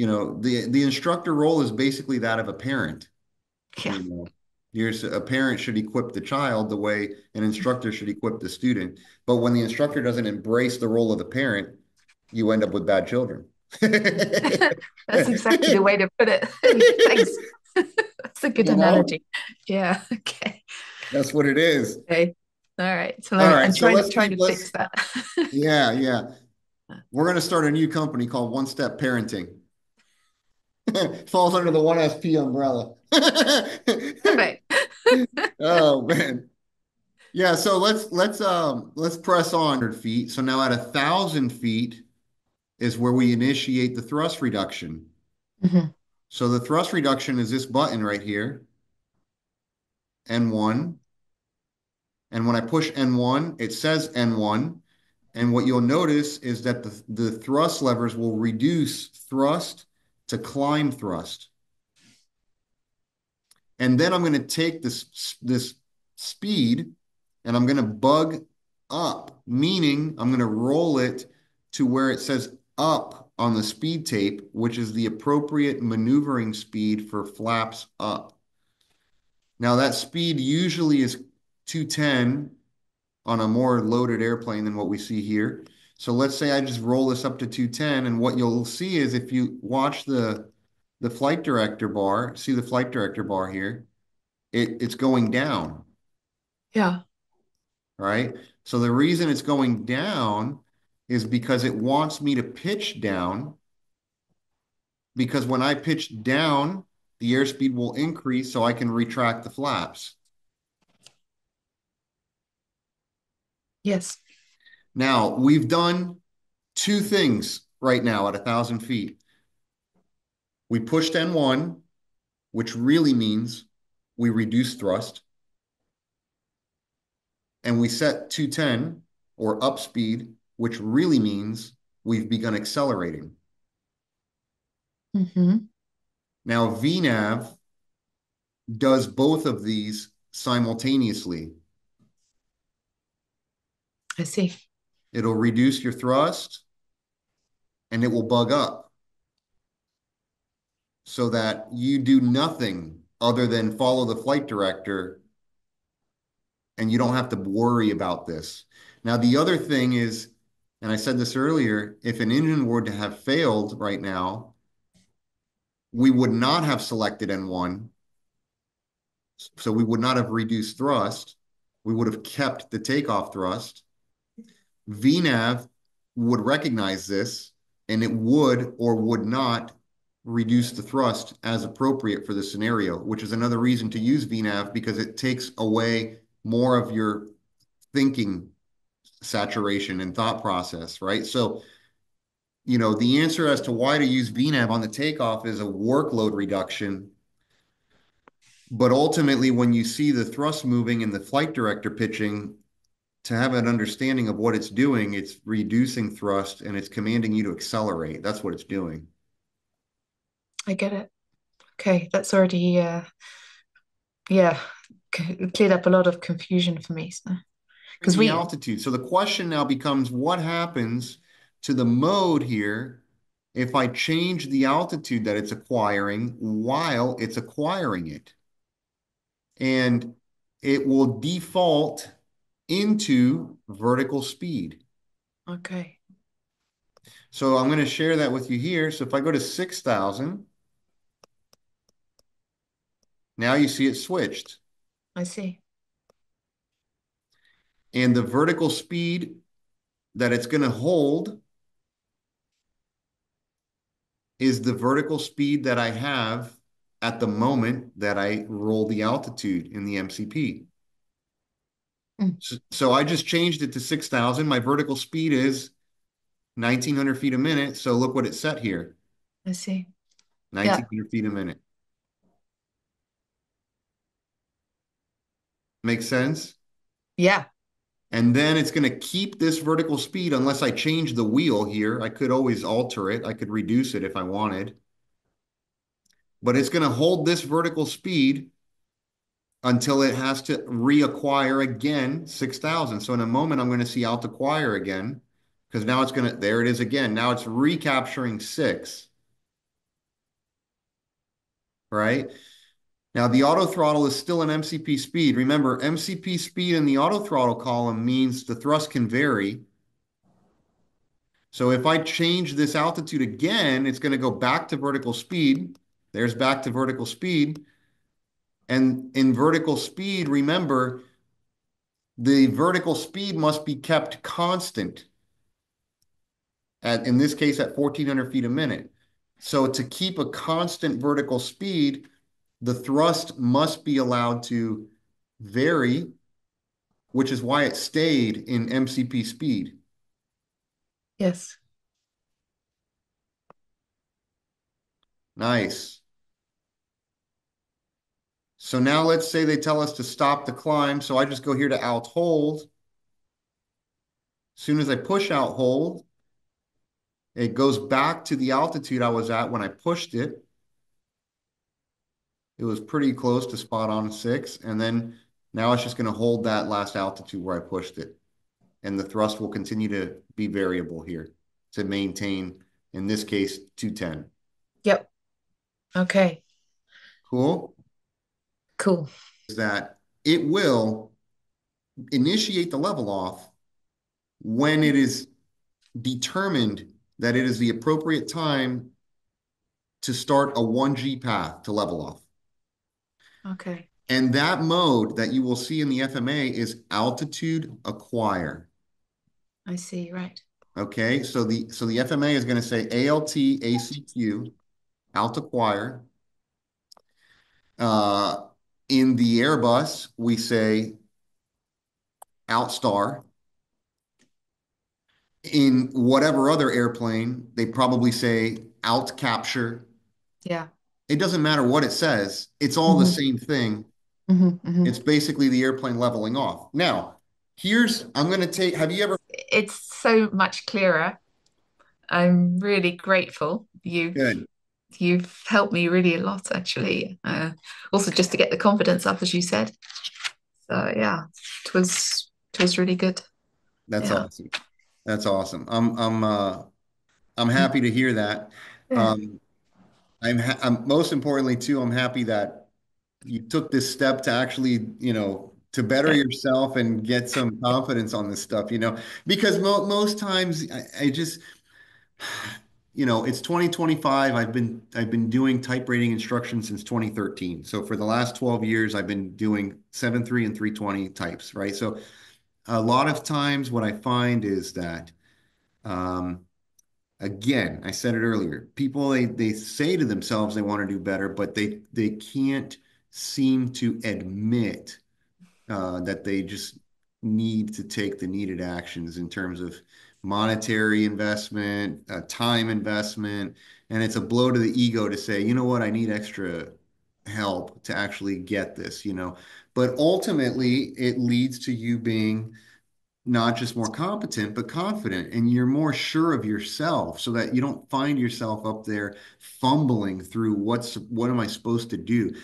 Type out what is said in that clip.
you know, the the instructor role is basically that of a parent. Yeah. You know, Here's a parent should equip the child the way an instructor should equip the student. But when the instructor doesn't embrace the role of the parent, you end up with bad children. That's exactly the way to put it. Thanks. That's a good You know? analogy. Yeah. Okay. That's what it is. Okay. All right. So All I'm, right, I'm so trying, let's trying to fix that. Yeah, yeah. Uh. We're going to start a new company called One Step Parenting. Falls under the 1SP umbrella. Right. Oh man. Yeah, so let's let's um let's press on 100 feet. So now at a thousand feet is where we initiate the thrust reduction. Mhm. So the thrust reduction is this button right here, N1. And when I push N1, it says N1. And what you'll notice is that the, the thrust levers will reduce thrust to climb thrust. And then I'm going to take this, this speed and I'm going to bug up, meaning I'm going to roll it to where it says up on the speed tape, which is the appropriate maneuvering speed for flaps up. Now, that speed usually is 210 on a more loaded airplane than what we see here. So let's say I just roll this up to 210, and what you'll see is if you watch the the flight director bar, see the flight director bar here, it, it's going down, Yeah. right? So the reason it's going down is because it wants me to pitch down, because when I pitch down, the airspeed will increase so I can retract the flaps. Yes. Now, we've done two things right now at a thousand feet. We pushed N1, which really means we reduce thrust. And we set 210 or up speed, which really means we've begun accelerating. hmm Now, VNAV does both of these simultaneously. I see. It'll reduce your thrust and it will bug up so that you do nothing other than follow the flight director and you don't have to worry about this. Now, the other thing is, and I said this earlier, if an engine were to have failed right now, we would not have selected N1. So we would not have reduced thrust. We would have kept the takeoff thrust. VNAV would recognize this and it would or would not reduce the thrust as appropriate for the scenario, which is another reason to use VNAV because it takes away more of your thinking saturation and thought process, right? So, you know, the answer as to why to use VNAV on the takeoff is a workload reduction. But ultimately, when you see the thrust moving and the flight director pitching, to have an understanding of what it's doing, it's reducing thrust and it's commanding you to accelerate. That's what it's doing. I get it. Okay. That's already, uh, yeah, cleared up a lot of confusion for me. So, because the we, altitude. So the question now becomes what happens to the mode here if I change the altitude that it's acquiring while it's acquiring it? And it will default into vertical speed. okay. So I'm going to share that with you here. So if I go to 6,000, now you see it switched. I see. And the vertical speed that it's going to hold is the vertical speed that I have at the moment that I roll the altitude in the MCP. Mm. So, I just changed it to 6,000. My vertical speed is 1,900 feet a minute. So look what it set here, I see. 1,900 feet a minute. Make sense? Yeah. And then it's going to keep this vertical speed unless I change the wheel here. I could always alter it. I could reduce it if I wanted. But it's going to hold this vertical speed until it has to reacquire again 6,000. So in a moment, I'm going to see alt acquire again because now it's going to, there it is again. Now it's recapturing six. right? Now the auto throttle is still an MCP speed. Remember, MCP speed in the auto throttle column means the thrust can vary. So if I change this altitude again, it's going to go back to vertical speed. There's back to vertical speed. And in vertical speed, remember, the vertical speed must be kept constant at, in this case, at 1400 feet a minute. So to keep a constant vertical speed, the thrust must be allowed to vary, which is why it stayed in MCP speed. Yes. Nice. So now let's say they tell us to stop the climb. So I just go here to alt hold. As soon as I push alt hold, it goes back to the altitude I was at when I pushed it. It was pretty close to spot on six. And then now it's just going to hold that last altitude where I pushed it. And the thrust will continue to be variable here to maintain, in this case, 210. Yep. Okay. Cool. Cool. Is that it will initiate the level off when it is determined that it is the appropriate time to start a 1G path to level off. Okay. And that mode that you will see in the FMA is altitude acquire. I see, right. Okay, so the so the FMA is going to say ALT ACQ, alt acquire. Uh, in the Airbus, we say alt star. In whatever other airplane, they probably say alt capture. Yeah. It doesn't matter what it says. It's all the Mhm. same thing. Mhm, mhm. It's basically the airplane leveling off. Now, here's, I'm going to take, have you ever, It's so much clearer. I'm really grateful. You've good. You've helped me really a lot, actually. Uh, also, just to get the confidence up, as you said. So yeah, it was it was really good. That's Yeah. awesome. That's awesome. I'm, I'm, uh, I'm happy to hear that. Um, I'm, ha I'm most importantly too, I'm happy that you took this step to actually, you know, to better yourself and get some confidence on this stuff, you know, because mo most times I, I just, you know, it's 2025. I've been I've been doing type rating instruction since 2013. So for the last 12 years, I've been doing 7.3 and 320 types, right? So a lot of times what I find is that um, again, I said it earlier, people they they say to themselves they want to do better, but they they can't seem to admit uh, that they just need to take the needed actions in terms of monetary investment, time investment, and it's a blow to the ego to say, you know what, I need extra help to actually get this, you know. But ultimately, it leads to you being not just more competent, but confident, and you're more sure of yourself so that you don't find yourself up there fumbling through what's what am I supposed to do?